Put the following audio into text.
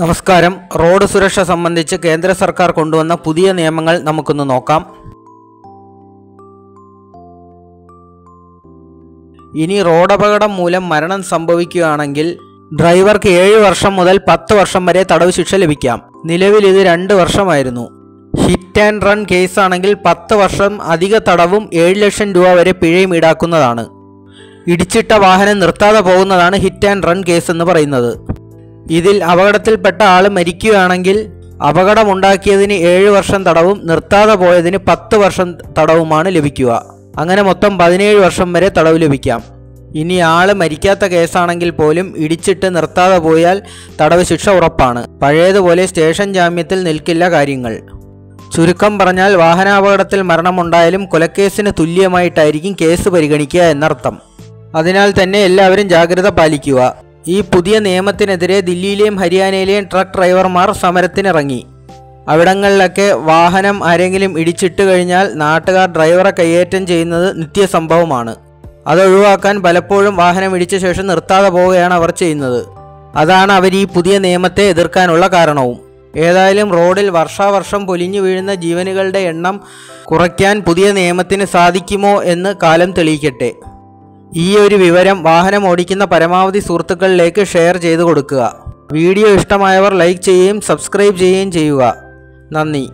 നമസ്കാരം. റോഡ് സുരക്ഷ സംബന്ധിച്ച് കേന്ദ്ര സർക്കാർ കൊണ്ടുവന്ന പുതിയ നിയമങ്ങൾ നമുക്കൊന്ന് നോക്കാം. ഇനി റോഡപകടം മൂലം മരണം സംഭവിക്കുകയാണെങ്കിൽ ഡ്രൈവർക്ക് ഏഴ് വർഷം മുതൽ പത്ത് വർഷം വരെ തടവ് ശിക്ഷ ലഭിക്കാം. നിലവിൽ ഇത് രണ്ട് വർഷമായിരുന്നു. ഹിറ്റ് ആൻഡ് റൺ കേസാണെങ്കിൽ പത്ത് വർഷം അധിക തടവും ഏഴ് ലക്ഷം രൂപ വരെ പിഴയും ഈടാക്കുന്നതാണ്. ഇടിച്ചിട്ട വാഹനം നിർത്താതെ പോകുന്നതാണ് ഹിറ്റ് ആൻഡ് റൺ കേസ് എന്ന് പറയുന്നത്. ഇതിൽ അപകടത്തിൽപ്പെട്ട ആൾ മരിക്കുകയാണെങ്കിൽ അപകടമുണ്ടാക്കിയതിന് ഏഴ് വർഷം തടവും നിർത്താതെ പോയതിന് പത്ത് വർഷം തടവുമാണ് ലഭിക്കുക. അങ്ങനെ മൊത്തം പതിനേഴ് വർഷം വരെ തടവ് ലഭിക്കാം. ഇനി ആൾ മരിക്കാത്ത കേസാണെങ്കിൽ പോലും ഇടിച്ചിട്ട് നിർത്താതെ പോയാൽ തടവ് ശിക്ഷ ഉറപ്പാണ്. പഴയതുപോലെ സ്റ്റേഷൻ ജാമ്യത്തിൽ നിൽക്കില്ല കാര്യങ്ങൾ. ചുരുക്കം പറഞ്ഞാൽ വാഹനാപകടത്തിൽ മരണമുണ്ടായാലും കൊലക്കേസിന് തുല്യമായിട്ടായിരിക്കും കേസ് പരിഗണിക്കുക എന്നർത്ഥം. അതിനാൽ തന്നെ എല്ലാവരും ജാഗ്രത പാലിക്കുക. ഈ പുതിയ നിയമത്തിനെതിരെ ദില്ലിയിലെയും ഹരിയാനയിലെയും ട്രക്ക് ഡ്രൈവർമാർ സമരത്തിനിറങ്ങി. അവിടങ്ങളിലൊക്കെ വാഹനം ആരെങ്കിലും ഇടിച്ചിട്ട് കഴിഞ്ഞാൽ നാട്ടുകാർ ഡ്രൈവറെ കയ്യേറ്റം ചെയ്യുന്നത് നിത്യസംഭവമാണ്. അതൊഴിവാക്കാൻ പലപ്പോഴും വാഹനം ഇടിച്ച ശേഷം നിർത്താതെ പോവുകയാണ് അവർ ചെയ്യുന്നത്. അതാണ് അവർ ഈ പുതിയ നിയമത്തെ എതിർക്കാനുള്ള കാരണവും. ഏതായാലും റോഡിൽ വർഷാവർഷം പൊലിഞ്ഞു വീഴുന്ന ജീവനുകളുടെ എണ്ണം കുറയ്ക്കാൻ പുതിയ നിയമത്തിന് സാധിക്കുമോ എന്ന് കാലം തെളിയിക്കട്ടെ. ഈ ഒരു വിവരം വാഹനം ഓടിക്കുന്ന പരമാവധി സുഹൃത്തുക്കളിലേക്ക് ഷെയർ ചെയ്തു കൊടുക്കുക. വീഡിയോ ഇഷ്ടമായവർ ലൈക്ക് ചെയ്യുകയും സബ്സ്ക്രൈബ് ചെയ്യുകയും ചെയ്യുക. നന്ദി.